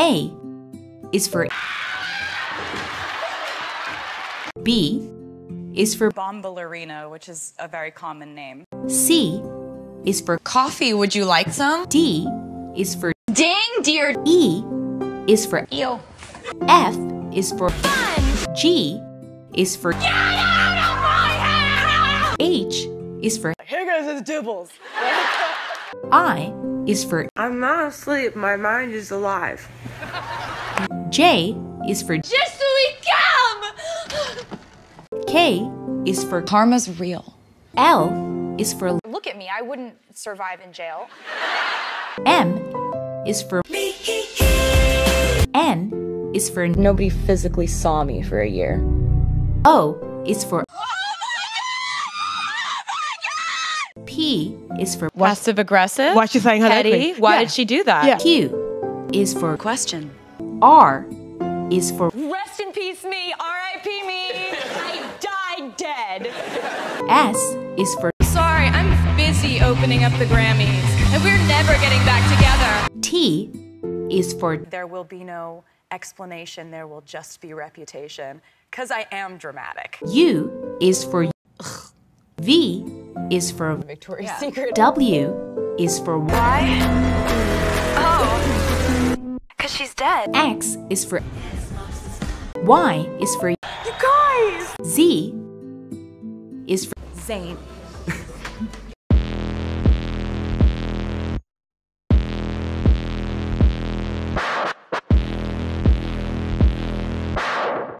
A is for B is for Bombalurino, which is a very common name. C is for Coffee, would you like some? D is for Dang, dear. E is for Ew. F is for fun. G is for get out of my head! H is for Here goes the dibbles. I is for I'm not asleep. My mind is alive. J is for Just so we come! K is for Karma's real. L is for Look at me, I wouldn't survive in jail. M is for N is for Nobody physically saw me for a year. O is for P is for Passive aggressive? Why is she saying her Petty? Why Yeah. did she do that? Yeah. Q is for Question. R is for Rest in peace, me. R.I.P. me. I died dead. S is for Sorry, I'm busy opening up the Grammys, and we're never getting back together. T is for There will be no explanation. There will just be reputation. Because I am dramatic. U is for Ugh. V is for Victoria's Secret. W is for Why? Oh. Because she's dead. X is for Y is for You guys! Z is for Zayn.